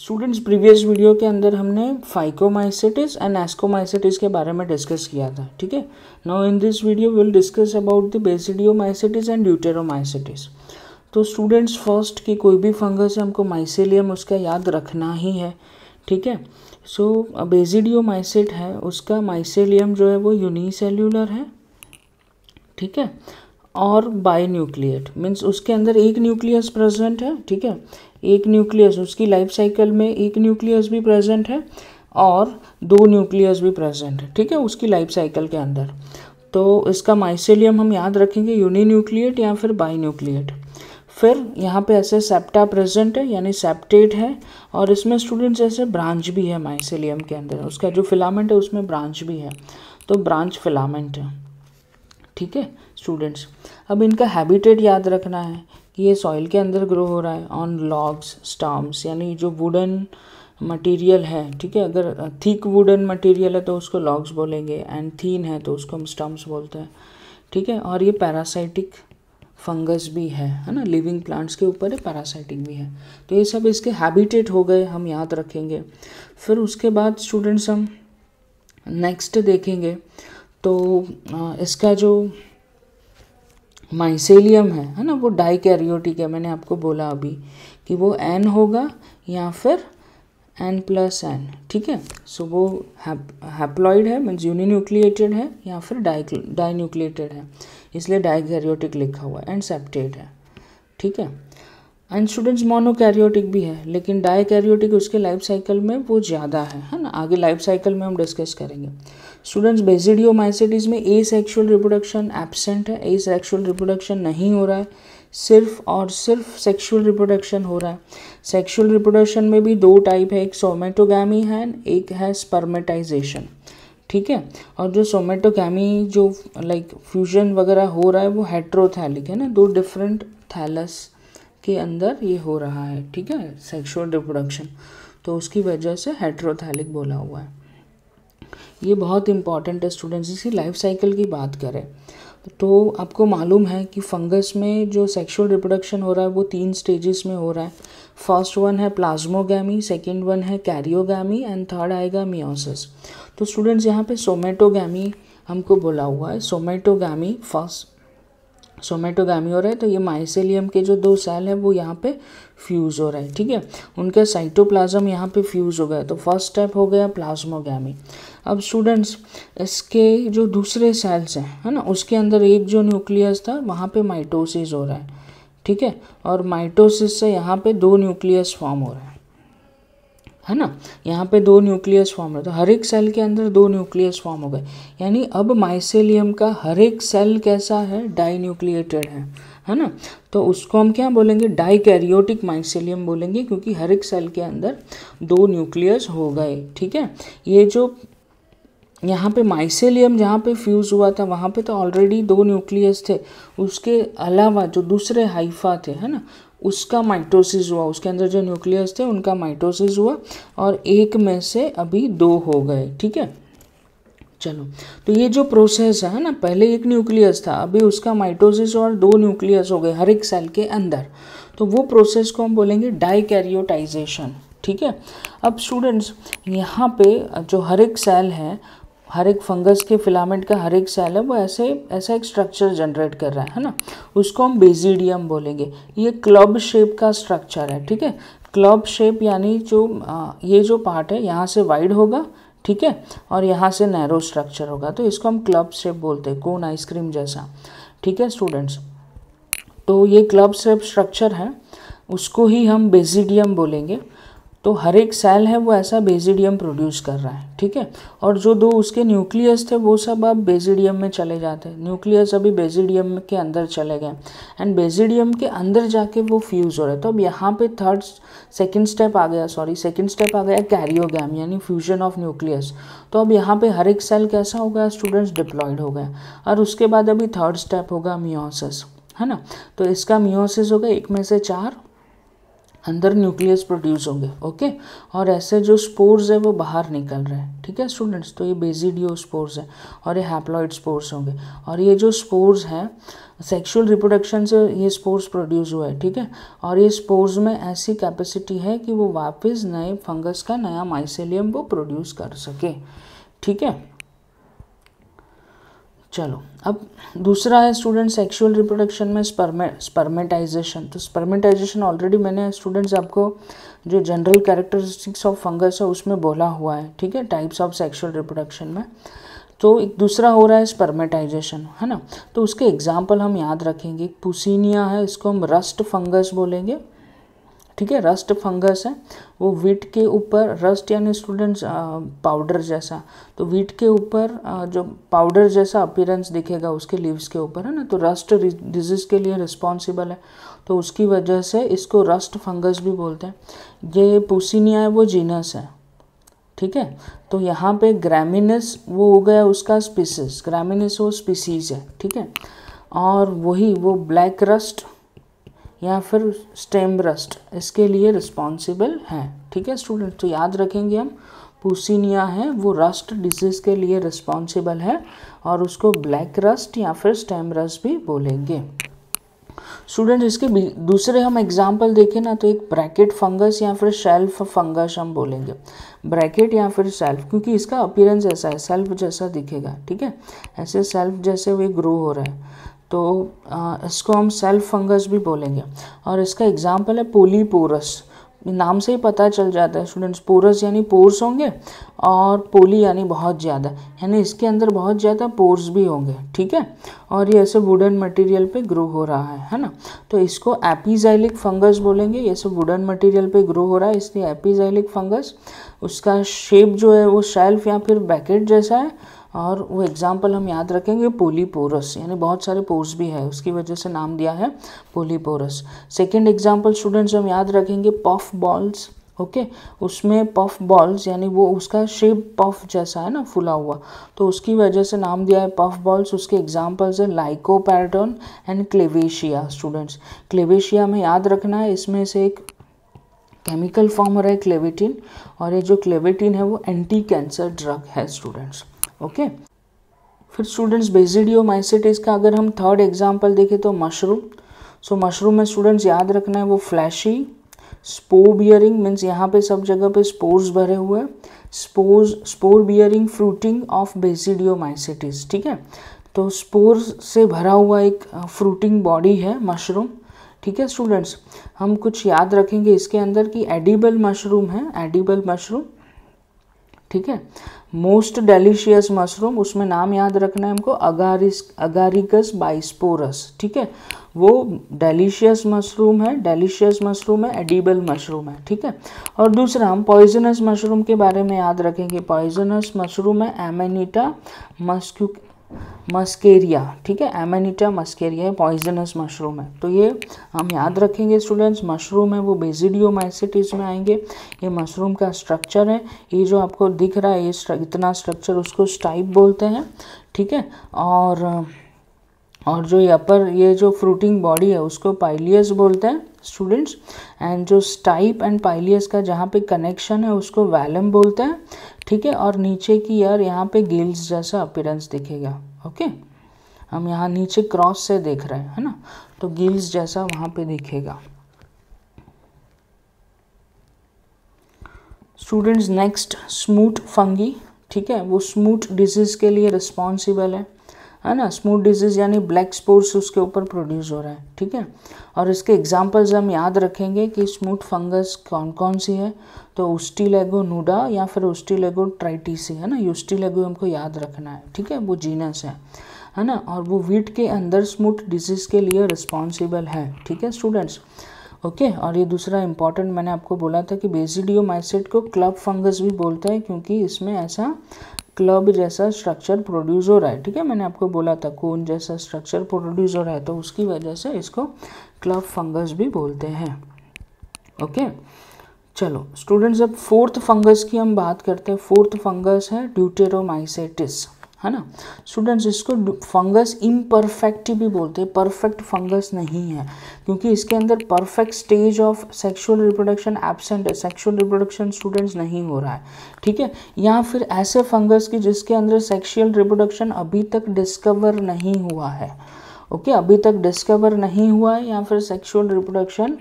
Students previous video के अंदर हमने फाइकोमाइसिटिस एंड एस्कोमाइसिटिस के बारे में डिस्कस किया था, ठीक है? Now in this video will discuss about the basidiomycetes and deuteromycetes तो स्टूडेंट्स फ़र्स्ट की कोई भी फंगस है, हमको माइसेलियम उसका याद रखना ही है, ठीक है? सो बेजिडियोमाइसिट है, उसका माइसेलियम जो है वो यूनिसेल्यूलर है, ठीक है? और बाई न्यूक्लिएट मीन्स उसके अंदर एक न्यूक्लियस प्रेजेंट है, ठीक है? एक न्यूक्लियस उसकी लाइफ साइकिल में एक न्यूक्लियस भी प्रेजेंट है और दो न्यूक्लियस भी प्रेजेंट है, ठीक है? उसकी लाइफ साइकिल के अंदर। तो इसका माइसेलियम हम याद रखेंगे यूनी न्यूक्लिएट या फिर बाई न्यूक्लिएट फिर यहाँ पे ऐसे सेप्टा प्रेजेंट है, यानी सेप्टेट है, और इसमें स्टूडेंट्स ऐसे ब्रांच भी है माइसेलियम के अंदर। उसका जो फिलामेंट है, उसमें ब्रांच भी है। तो ब्रांच फिलामेंट है, ठीक है? स्टूडेंट्स अब इनका हैबिटेट याद रखना है कि ये सॉइल के अंदर ग्रो हो रहा है ऑन लॉग्स स्टाम्स यानी जो वुडन मटेरियल है, ठीक है? अगर थिक वुडन मटेरियल है तो उसको लॉग्स बोलेंगे एंड थीन है तो उसको हम स्टम्प्स बोलते हैं, ठीक है? और ये पैरासाइटिक फंगस भी है है ना? लिविंग प्लांट्स के ऊपर है पैरासाइटिक भी है। तो ये सब इसके हैबिटेट हो गए, हम याद रखेंगे। फिर उसके बाद स्टूडेंट्स हम नेक्स्ट देखेंगे। तो इसका जो माइसेलियम है है ना? वो डाई कैरियोटिक है मैंने आपको बोला अभी कि वो एन होगा या फिर एन प्लस एन ठीक है? सो वो हैप्लॉइड है मीन्स यूनिन्यूक्लिएटेड है या फिर डाई न्यूक्लिएटेड है। इसलिए डाई कैरियोटिक लिखा हुआ है एंड सेप्टेड है, ठीक है? एंड स्टूडेंट्स मोनोकैरियोटिक भी है, लेकिन डाई कैरियोटिक उसके लाइफ साइकिल में वो ज़्यादा है है ना? आगे लाइफ साइकिल में हम डिस्कस करेंगे। स्टूडेंट्स बेजिडियोमाइसिटीज़ में ए सेक्शुअल रिप्रोडक्शन एबसेंट है. ए सेक्शुअल रिप्रोडक्शन नहीं हो रहा है. सिर्फ़ और सिर्फ़ सेक्शुअल रिप्रोडक्शन हो रहा है. सेक्शुअल रिप्रोडक्शन में भी दो टाइप है. एक सोमेटोगैमी है एक है स्पर्मेटाइजेशन ठीक है? और जो सोमेटोगैमी जो लाइक फ्यूजन वगैरह हो रहा है, वो हेट्रोथैलिक है ना? दो डिफरेंट थैलस के अंदर ये हो रहा है. ठीक है? सेक्शुअल रिप्रोडक्शन तो उसकी वजह से हेट्रोथैलिक बोला हुआ है. ये बहुत इंपॉर्टेंट है स्टूडेंट्स इसी लाइफ साइकिल की बात करें। तो आपको मालूम है कि फंगस में जो सेक्सुअल रिप्रोडक्शन हो रहा है, वो तीन स्टेजेस में हो रहा है। फ़र्स्ट वन है प्लाज्मोगी सेकंड वन है कैरियोगी एंड थर्ड आएगा मियोसिस तो स्टूडेंट्स यहाँ पे सोमेटोगी हमको बोला हुआ है। सोमेटोगामी फ़र्स्ट सोमेटोगामी हो रहा है तो ये माइसेलियम के जो दो सेल हैं, वो यहाँ पे फ्यूज़ हो रहा है, ठीक है? उनका साइटोप्लाज्म यहाँ पे फ्यूज़ हो गया तो फ़र्स्ट स्टेप हो गया प्लाज्मोगामी अब स्टूडेंट्स इसके जो दूसरे सेल्स हैं, है ना, उसके अंदर एक जो न्यूक्लियस था, वहाँ पे माइटोसिस हो रहा है, ठीक है? और माइटोसिस से यहाँ पे दो न्यूक्लियस फॉर्म हो रहा है। है ना? यहाँ पे दो न्यूक्लियस फॉर्म है तो हर एक सेल के अंदर दो न्यूक्लियस फॉर्म हो गए। यानी अब माइसेलियम का हर एक सेल कैसा है? डाई न्यूक्लिएटेड है। है ना? तो उसको हम क्या बोलेंगे? डाई कैरियोटिक माइसेलियम बोलेंगे, क्योंकि हर एक सेल के अंदर दो न्यूक्लियस हो गए। ठीक है? ये जो यहाँ पे माइसेलियम जहाँ पे फ्यूज़ हुआ था, वहाँ पे तो ऑलरेडी दो न्यूक्लियस थे। उसके अलावा जो दूसरे हाइफा थे, है ना? उसका माइटोसिस हुआ, उसके अंदर जो न्यूक्लियस थे, उनका माइटोसिस हुआ और एक में से अभी दो हो गए, ठीक है? चलो तो ये जो प्रोसेस है ना, पहले एक न्यूक्लियस था, अभी उसका माइटोसिस और दो न्यूक्लियस हो गए, हर एक सेल के अंदर। तो वो प्रोसेस को हम बोलेंगे डाइकैरियोटाइजेशन ठीक है? अब स्टूडेंट्स यहाँ पे जो हर एक सेल है हर एक फंगस के फिलामेंट का हर एक सेल है वो ऐसे ऐसा एक स्ट्रक्चर जनरेट कर रहा है है ना? उसको हम बेजिडियम बोलेंगे। ये क्लब शेप का स्ट्रक्चर है ठीक है? क्लब शेप यानी जो आ, ये जो पार्ट है यहाँ से वाइड होगा ठीक है? और यहाँ से नैरो स्ट्रक्चर होगा। तो इसको हम क्लब शेप बोलते हैं कोन आइसक्रीम जैसा ठीक है स्टूडेंट्स तो ये क्लब शेप स्ट्रक्चर है उसको ही हम बेजिडियम बोलेंगे। तो हर एक सेल है, वो ऐसा बेजिडियम प्रोड्यूस कर रहा है, ठीक है? और जो दो उसके न्यूक्लियस थे, वो सब अब बेजिडियम में चले जाते हैं। न्यूक्लियस अभी बेजिडियम के अंदर चले गए एंड बेजिडियम के अंदर जाके वो फ्यूज़ हो रहे तो अब यहाँ पे थर्ड सेकेंड स्टेप आ गया सॉरी सेकेंड स्टेप आ गया कैरियोगैम यानी फ्यूजन ऑफ़ न्यूक्लियस तो अब यहाँ पे हर एक सेल कैसा हो गया? स्टूडेंट्स डिप्लॉयड हो गए। और उसके बाद अभी थर्ड स्टेप होगा मियोसिस है ना? तो इसका मियोसिस होगा एक में से चार अंदर न्यूक्लियस प्रोड्यूस होंगे ओके और ऐसे जो स्पोर्स है, वो बाहर निकल रहे हैं, ठीक है स्टूडेंट्स तो ये बेजिडियो स्पोर्स है और ये हैप्लॉइड स्पोर्स होंगे। और ये जो स्पोर्स हैं सेक्सुअल रिप्रोडक्शन से ये स्पोर्स प्रोड्यूस हुआ है, ठीक है? और ये स्पोर्स में ऐसी कैपेसिटी है कि वो वापस नए फंगस का, नया माइसेलियम वो प्रोड्यूस कर सके, ठीक है? चलो, अब दूसरा है स्टूडेंट सेक्सुअल रिप्रोडक्शन में स्पर्मे स्पर्मेटाइजेशन तो स्पर्मेटाइजेशन ऑलरेडी मैंने स्टूडेंट्स आपको जो जनरल कैरेक्टरिस्टिक्स ऑफ़ फंगस है उसमें बोला हुआ है, ठीक है? टाइप्स ऑफ़ सेक्सुअल रिप्रोडक्शन में. तो एक दूसरा हो रहा है स्पर्मेटाइजेशन है ना? तो उसके एग्ज़ाम्पल हम याद रखेंगे. पुसीनिया है, इसको हम रस्ट फंगस बोलेंगे. ठीक है रस्ट फंगस है, वो वीट के ऊपर रस्ट यानी स्टूडेंट्स पाउडर जैसा। तो वीट के ऊपर जो पाउडर जैसा अपीरेंस दिखेगा उसके लीव्स के ऊपर, है ना? तो रस्ट डिज़ीज़ के लिए रिस्पॉन्सिबल है। तो उसकी वजह से इसको रस्ट फंगस भी बोलते हैं। ये पुसिनिया है, वो जीनस है। ठीक है? तो यहाँ पे ग्रामिनस वो हो गया उसका स्पीसीज ग्रामिनस वो स्पीसीज है। ठीक है? और वही वो ब्लैक रस्ट या फिर स्टेम रस्ट इसके लिए रिस्पॉन्सिबल हैं। ठीक है स्टूडेंट तो याद रखेंगे हम पुसिनिया है, वो रस्ट डिज़ीज़ के लिए रिस्पॉन्सिबल है और उसको ब्लैक रस्ट या फिर स्टेम रस्ट भी बोलेंगे। स्टूडेंट इसके दूसरे हम एग्ज़ाम्पल देखें ना तो एक ब्रैकेट फंगस या फिर शेल्फ फंगस हम बोलेंगे। ब्रैकेट या फिर सेल्फ क्योंकि इसका अपीयरेंस ऐसा है सेल्फ जैसा दिखेगा। ठीक है, ऐसे सेल्फ जैसे वे ग्रो हो रहा है। तो इसको हम सेल्फ फंगस भी बोलेंगे। और इसका एग्ज़ाम्पल है पोलीपोरस नाम से ही पता चल जाता है स्टूडेंट्स पोरस यानी पोर्स होंगे और पोली यानी बहुत ज़्यादा। यानी इसके अंदर बहुत ज़्यादा पोर्स भी होंगे, ठीक है? और ये ऐसे वुडन मटेरियल पे ग्रो हो रहा है है ना? तो इसको एपीजाइलिक फंगस बोलेंगे। ये सब वुडन मटेरियल पे ग्रो हो रहा है, इसलिए एपीजाइलिक फंगस उसका शेप जो है वो शेल्फ या फिर बैकेट जैसा है। और वो एग्ज़ाम्पल हम याद रखेंगे पोलीपोरस यानी बहुत सारे पोर्स भी है उसकी वजह से नाम दिया है पोलीपोरस सेकेंड एग्ज़ाम्पल स्टूडेंट्स हम याद रखेंगे पफ बॉल्स ओके okay, उसमें पफ बॉल्स यानी वो उसका शेप पफ जैसा है ना फुला हुआ। तो उसकी वजह से नाम दिया है पफ बॉल्स उसके एग्जाम्पल्स है लाइको पैटर्न एंड क्लेवेशिया स्टूडेंट्स क्लेवेशिया में याद रखना है इसमें से एक केमिकल फॉर्म हो रहा है क्लेवेटिन और ये जो क्लेवेटिन है वो एंटी कैंसर ड्रग है स्टूडेंट्स ओके फिर स्टूडेंट्स बेजिडियोमाइसिटिस का अगर हम थर्ड एग्ज़ाम्पल देखें तो मशरूम सो मशरूम में स्टूडेंट्स याद रखना है वो फ्लैशी स्पोर बियरिंग मीन्स यहाँ पे सब जगह पे स्पोर्स भरे हुए spores spore bearing fruiting of basidiomycetes ठीक है? तो स्पोर से भरा हुआ एक फ्रूटिंग बॉडी है मशरूम ठीक है स्टूडेंट्स हम कुछ याद रखेंगे इसके अंदर कि एडिबल मशरूम है एडिबल मशरूम ठीक है? मोस्ट डेलिशियस मशरूम उसमें नाम याद रखना है हमको अगारिस अगारिकस बाइस्पोरस ठीक है? वो डेलिशियस मशरूम है डेलिशियस मशरूम है एडिबल मशरूम है, ठीक है? और दूसरा, हम पॉइजनस मशरूम के बारे में याद रखेंगे। पॉइजनस मशरूम है एमेनिटा मस्क्यू मस्केरिया, ठीक है? एमेनिटा मस्केरिया है पॉइजनस मशरूम है। तो ये हम याद रखेंगे स्टूडेंट्स मशरूम है, वो बेजिडियोमाइसिटिस में आएँगे। ये मशरूम का स्ट्रक्चर है। ये जो आपको दिख रहा है, ये इतना स्ट्रक्चर उसको स्टाइप बोलते हैं, ठीक है? और और जो अपर ये जो फ्रूटिंग बॉडी है, उसको पाइलियस बोलते हैं स्टूडेंट्स एंड जो स्टाइप एंड पाइलियस का जहाँ पे कनेक्शन है, उसको वैलम बोलते हैं। ठीक है? और नीचे की यार यहाँ पे गिल्स जैसा अपीरेंस दिखेगा ओके हम यहाँ नीचे क्रॉस से देख रहे हैं, है ना? तो गिल्स जैसा वहाँ पे दिखेगा। स्टूडेंट्स नेक्स्ट स्मूथ फंगी ठीक है? वो स्मूथ डिज़ीज़ के लिए रिस्पॉन्सिबल है। है ना? स्मूथ डिज़ीज़ यानी ब्लैक स्पोर्ट्स उसके ऊपर प्रोड्यूस हो रहा है ठीक है? और इसके एग्जांपल्स हम याद रखेंगे कि स्मूथ फंगस कौन कौन सी है? तो उस्टीलेगो नूडा या फिर उस्टीलेगो ट्राइटिसी है ना? यूस्टीलेगो हमको याद रखना है ठीक है? वो जीनस है है ना? और वो वीट के अंदर स्मूथ डिज़ीज़ के लिए रिस्पॉन्सिबल है ठीक है स्टूडेंट्स ओके okay, और ये दूसरा इंपॉर्टेंट मैंने आपको बोला था कि बेसिडियोमाइसिट को क्लब फंगस भी बोलते हैं क्योंकि इसमें ऐसा क्लब जैसा स्ट्रक्चर प्रोड्यूस हो रहा है, ठीक है? मैंने आपको बोला था कौन जैसा स्ट्रक्चर प्रोड्यूस हो रहा है तो उसकी वजह से इसको क्लब फंगस भी बोलते हैं ओके चलो स्टूडेंट्स अब फोर्थ फंगस की हम बात करते हैं। फोर्थ फंगस है ड्यूटेरोमाइसेटिस है ना? स्टूडेंट्स इसको फंगस इम्परफेक्ट भी बोलते हैं। परफेक्ट फंगस नहीं है। क्योंकि इसके अंदर perfect stage of sexual reproduction absent है। सेक्सुअल रिप्रोडक्शन स्टूडेंट्स नहीं हो रहा है। ठीक है? या फिर ऐसे फंगस की जिसके अंदर सेक्सुअल रिप्रोडक्शन अभी तक डिस्कवर नहीं हुआ है। ओके अभी तक डिस्कवर नहीं हुआ है या फिर सेक्सुअल रिप्रोडक्शन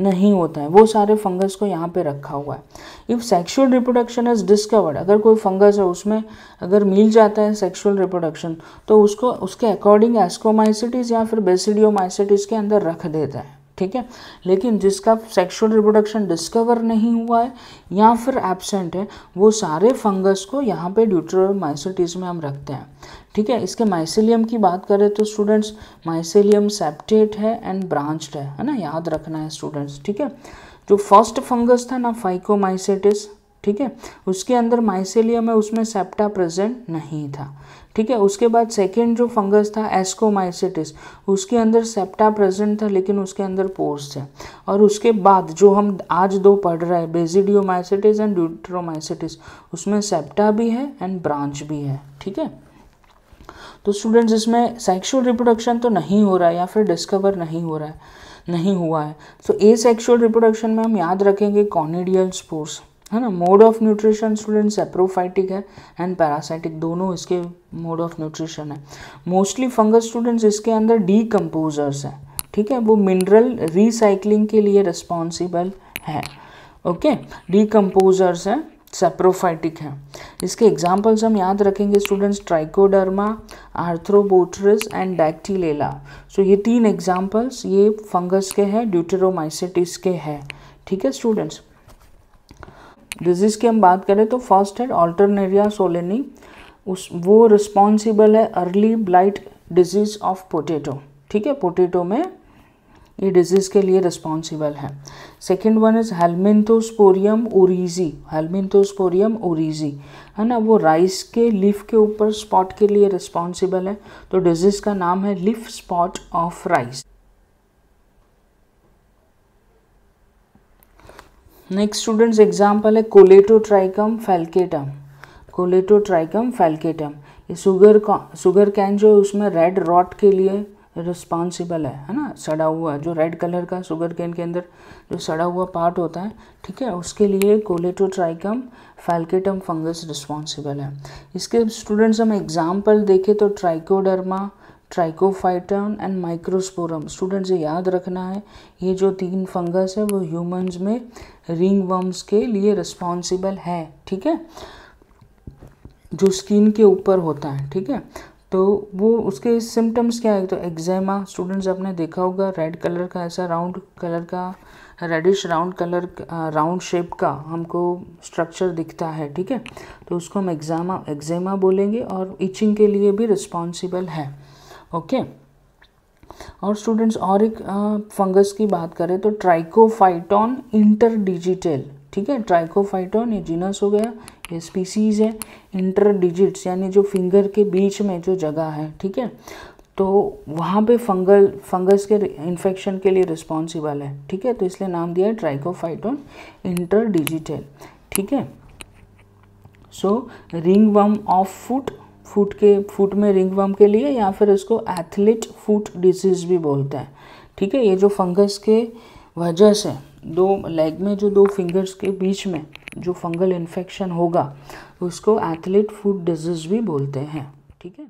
नहीं होता है। वो सारे फंगस को यहाँ पे रखा हुआ है। If sexual reproduction is discovered अगर कोई फंगस है, उसमें अगर मिल जाता है सेक्सुअल रिप्रोडक्शन तो उसको, उसके अकॉर्डिंग एस्कोमाइसिटीज़ या फिर बेसिडियोमाइसिटीज़ के अंदर रख देता है। ठीक है? लेकिन जिसका सेक्सुअल रिप्रोडक्शन डिस्कवर नहीं हुआ है, या फिर एबसेंट है, वो सारे फंगस को यहाँ पे ड्यूट्रोमाइसिटीज में हम रखते हैं। ठीक है? इसके माइसिलियम की बात करें तो स्टूडेंट्स माइसिलियम सेप्टेट है एंड ब्रांच्ड है है ना? याद रखना है स्टूडेंट्स ठीक है? जो फ़र्स्ट फंगस था ना फाइकोमाइसेटिस ठीक है? उसके अंदर माइसेलियम है, उसमें सेप्टा प्रेजेंट नहीं था। ठीक है? उसके बाद सेकेंड जो फंगस था एस्कोमाइसिटिस उसके अंदर सेप्टा प्रेजेंट था, लेकिन उसके अंदर पोर्स थे। और उसके बाद जो हम आज दो पढ़ रहे हैं बेजिडियोमाइसिटिस एंड ड्यूट्रोमाइसिटिस उसमें सेप्टा भी है एंड ब्रांच भी है। ठीक है? तो स्टूडेंट्स इसमें सेक्शुअल रिप्रोडक्शन तो नहीं हो रहा है या फिर डिस्कवर नहीं हो रहा है, नहीं हुआ है। तो ए सेक्शुअल रिप्रोडक्शन में हम याद रखेंगे कॉनिडियल स्पोर्स है ना mode of nutrition student saprophytic है एंड पैरासाइटिक दोनों इसके मोड ऑफ़ न्यूट्रिशन है। मोस्टली फंगस स्टूडेंट्स इसके अंदर डी कंपोजर्स हैं, ठीक है? वो मिनरल रिसाइकलिंग के लिए रिस्पॉन्सिबल है ओके डी कंपोजर्स हैं सेप्रोफाइटिक हैं। इसके एग्जाम्पल्स हम याद रखेंगे students Trichoderma Arthrobotrys and Dactylella so ये तीन एग्जाम्पल्स ये फंगस के हैं ड्यूटेरोमाइसिटिस के हैं, ठीक है स्टूडेंट्स डिज़ीज़ की हम बात करें तो फ़र्स्ट है ऑल्टरनेरिया सोलेनी उस, वो रिस्पॉन्सिबल है early blight disease of potato ठीक है? पोटैटो में ये डिज़ीज़ के लिए रिस्पॉन्सिबल है। Second one is Helminthosporium oryzae Helminthosporium oryzae है ना? वो राइस के लीफ के ऊपर स्पॉट के लिए रिस्पॉन्सिबल है। तो डिज़ीज़ का नाम है leaf spot of rice next students example है कोलेटोट्राइकम फैल्केटम कोलेटोट्राइकम फैल्केटम ये शुगर का शुगर कैन जो है उसमें रेड रॉट के लिए रिस्पॉन्सिबल है है ना? सड़ा हुआ, जो रेड कलर का शुगर कैन के अंदर जो सड़ा हुआ पार्ट होता है, ठीक है? उसके लिए कोलेटोट्राइकम फैल्केटम फंगस रिस्पॉन्सिबल है। इसके स्टूडेंट्स हम एग्ज़ाम्पल देखें तो Trichoderma Trichophyton and Microsporum. Students, ये याद रखना है, ये जो तीन फंगस है, वो ह्यूमंस में रिंग वर्म्स के लिए रिस्पॉन्सिबल है, ठीक है? जो स्किन के ऊपर होता है, ठीक है? तो वो, उसके सिम्टम्स क्या है? तो एक्जेमा स्टूडेंट्स, आपने देखा होगा, रेड कलर का ऐसा, राउंड कलर का, reddish round colour round shape का हमको स्ट्रक्चर दिखता है, ठीक है? तो उसको हम एग्जामा एक्जेमा बोलेंगे और इचिंग के लिए भी रिस्पॉन्सिबल है। ओके और स्टूडेंट्स और एक फंगस की बात करें तो ट्राइकोफाइटॉन इंटरडिजिटल ठीक है? ट्राइकोफाइटॉन ये जीनस हो गया, ये स्पीसीज है इंटर डिजिट्स यानी जो फिंगर के बीच में जो जगह है, ठीक है? तो वहाँ पे फंगल फंगस के इन्फेक्शन के लिए रिस्पॉन्सिबल है, ठीक है? तो इसलिए नाम दिया है ट्राइकोफाइटॉन इंटर डिजिटल ठीक है? So ringworm of foot foot के, फुट में रिंग वम के लिए या फिर इसको एथलीट फुट डिज़ीज़ भी बोलते हैं। ठीक है, ये जो फंगस के वजह से दो लेग में जो दो फिंगर्स के बीच में जो फंगल इन्फेक्शन होगा, उसको एथलीट फुट डिज़ीज़ भी बोलते हैं। ठीक है?